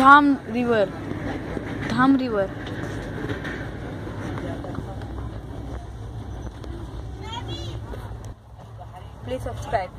Dham river Dham river Please subscribe.